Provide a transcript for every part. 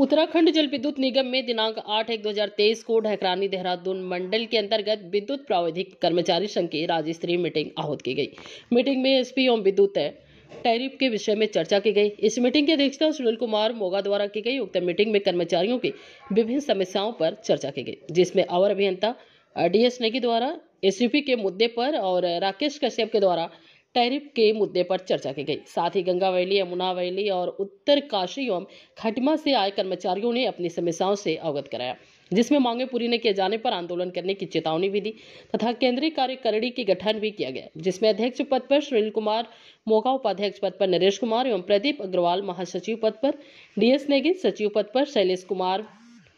उत्तराखंड जल विद्युत निगम में दिनांक 8 एक 2023 को ढकरानी देहरादून मंडल के अंतर्गत विद्युत प्राविधिक कर्मचारी संघ की राज्य स्तरीय मीटिंग आहूत की गई। मीटिंग में एसपी एवं विद्युत टैरिफ के विषय में चर्चा की गई। इस मीटिंग की अध्यक्षता सुनील कुमार मोगा द्वारा की गई। उक्त मीटिंग में कर्मचारियों की विभिन्न समस्याओं पर चर्चा की गई, जिसमें अवर अभियंता, डीएस नेगी द्वारा, एसयूपी के मुद्दे पर और राकेश कश्यप के द्वारा टैरिफ के मुद्दे पर चर्चा की गई। साथ ही गंगा वैली, यमुना वैली और उत्तर काशी एवं खटमा से आए कर्मचारियों ने अपनी समस्याओं से अवगत कराया, जिसमें मांगे पूरी न किए जाने पर आंदोलन करने की चेतावनी भी दी तथा केंद्रीय कार्यकारिणी की गठन भी किया गया, जिसमें अध्यक्ष पद पर सुनील कुमार मोगा उपाध्यक्ष पद पर नरेश कुमार एवं प्रदीप अग्रवाल महासचिव पद पर डीएस नेगी, सचिव पद पर शैलेश कुमार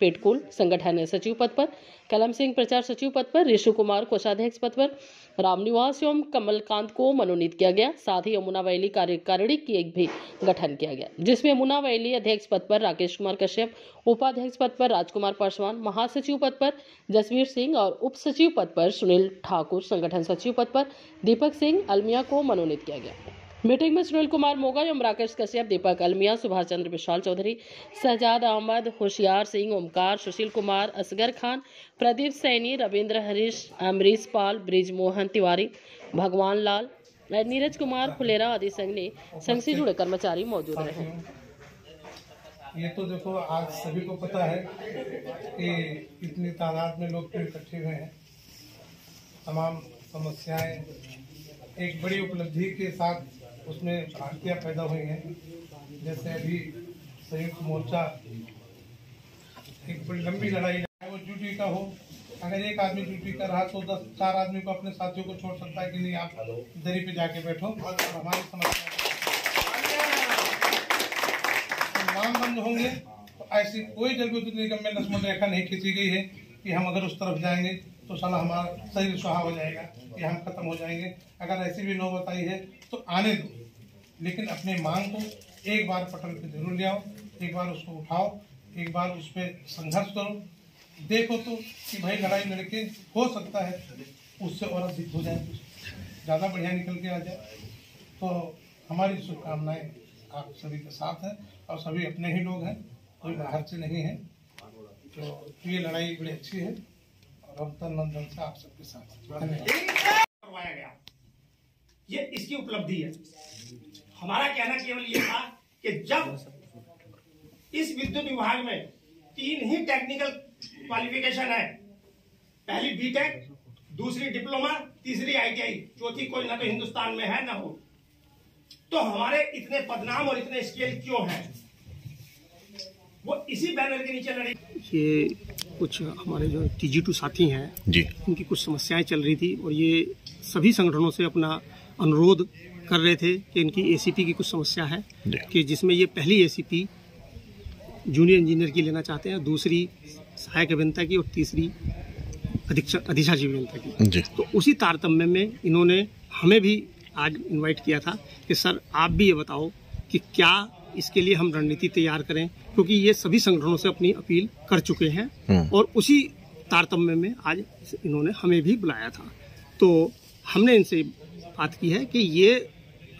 पेटकुल संगठन सचिव पद पर, कलम सिंह प्रचार सचिव पद पर ऋषु कुमार कोषाध्यक्ष पद पर रामनिवास एवं कमलकांत को मनोनीत किया गया, साथ ही यमुना वैली कार्यकारिणी की एक भी गठन किया गया। जिसमें यमुना वैली अध्यक्ष पद पर राकेश कुमार कश्यप, उपाध्यक्ष पद पर राजकुमार पासवान, महासचिव पद पर जसवीर सिंह और उप सचिव पद पर सुनील ठाकुर, संगठन सचिव पद पर दीपक सिंह अलमिया को मनोनीत किया गया। मीटिंग में सुनील कुमार मोगा, एवं राकेश कश्यप, दीपक अलमिया, सुभाष चंद्र विशाल चौधरी, शहजाद अहमद, होशियार सिंह ओमकार, सुशील कुमार असगर खान, प्रदीप सैनी, रविंद्र हरीश, अमरीश पाल ब्रिजमोहन तिवारी, भगवान लाल नीरज कुमार फुलेरा आदि संघ ने संघ से जुड़े कर्मचारी मौजूद रहे ये तो देखो, आज सभी को पता है कि इतनी तादाद में लोग इकट्ठे हुए हैं। तमाम समस्याएँ एक बड़ी उपलब्धि के साथ उसमें भ्रांतियाँ पैदा हुई हैं। जैसे अभी संयुक्त मोर्चा एक बड़ी लंबी लड़ाई है वो ड्यूटी का हो। अगर एक आदमी ड्यूटी कर रहा तो दस चार आदमी को अपने साथियों को छोड़ सकता है कि नहीं आप दरी पे जाके बैठो। हमारी समस्या नाम बंद होंगे। तो ऐसी कोई जल विद्युत निगम में लक्ष्मण रेखा नहीं खींची गई है कि हम अगर उस तरफ़ जाएँगे तो साला हमारा शरीर सुहा हो जाएगा, कि हम खत्म हो जाएँगे। अगर ऐसी भी नौबत आई है तो आने दो। लेकिन अपने मांग को एक बार पटल पे ज़रूर ले आओ, एक बार उसको उठाओ, एक बार उस पर संघर्ष करो। देखो तो कि भाई लड़ाई लड़के हो सकता है, उससे और अधिक हो जाए। ज़्यादा बढ़िया निकल के आ जाए। तो हमारी शुभकामनाएँ आप सभी के साथ हैं, और सभी अपने ही लोग हैं, कोई बाहर से नहीं है। तो ये लड़ाई बड़ी अच्छी है। और हम तन मन धन से आप सबके साथ। करवाया गया। ये इसकी उपलब्धि है। हमारा कहना केवल ये था कि जब इस विद्युत विभाग में तीन ही टेक्निकल क्वालिफिकेशन है पहली बीटेक दूसरी डिप्लोमा तीसरी आईटीआई चौथी कोई ना तो हिंदुस्तान में है ना हो। तो हमारे इतने पदनाम और इतने स्केल क्यों हैं? वो इसी बैनर के नीचे लड़े। ये कुछ हमारे जो टी टू साथी हैं जी। इनकी कुछ समस्याएँ चल रही थी और ये सभी संगठनों से अपना अनुरोध कर रहे थे कि इनकी एसीपी की कुछ समस्या है कि जिसमें ये पहली एसीपी जूनियर इंजीनियर की लेना चाहते हैं दूसरी सहायक अभियंता की और तीसरी अधिशासी अभियंता की। जी। तो उसी तारतम्य में इन्होंने हमें भी आज इनवाइट किया था कि सर आप भी ये बताओ कि क्या इसके लिए हम रणनीति तैयार करें क्योंकि ये सभी संगठनों से अपनी अपील कर चुके हैं हम्म। और उसी तारतम्य में आज इन्होंने हमें भी बुलाया था तो हमने इनसे बात की है कि ये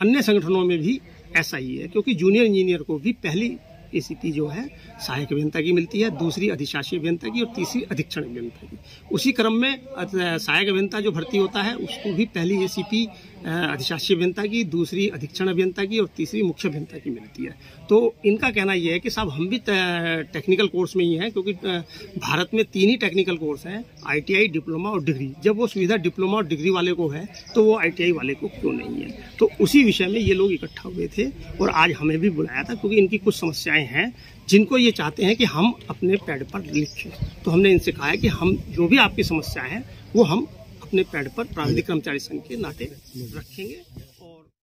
अन्य संगठनों में भी ऐसा ही है क्योंकि जूनियर इंजीनियर को भी पहली एसीपी जो है सहायक अभियंता की मिलती है दूसरी अधिशासी अभियंता की और तीसरी अधीक्षण अभियंता की उसी क्रम में सहायक अभियंता जो भर्ती होता है उसको भी पहली एसीपी अधिशासी अभियंता की, दूसरी अधीक्षण अभियंता की और तीसरी मुख्य अभियंता की मिलती है। तो इनका कहना यह है कि साहब, हम भी टेक्निकल कोर्स में ही हैं क्योंकि भारत में तीन ही टेक्निकल कोर्स हैं आईटीआई डिप्लोमा और डिग्री जब वो सुविधा डिप्लोमा और डिग्री वाले को है तो वो आईटीआई वाले को क्यों नहीं है? तो उसी विषय में ये लोग इकट्ठा हुए थे और आज हमें भी बुलाया था क्योंकि इनकी कुछ समस्याएँ हैं, जिनको ये चाहते हैं कि हम अपने पैड पर लिखें। तो हमने इनसे कहा है कि हम, जो भी आपकी समस्या है, वो हम अपने पैड पर प्रांतीय कर्मचारी संघ के नाते रखेंगे।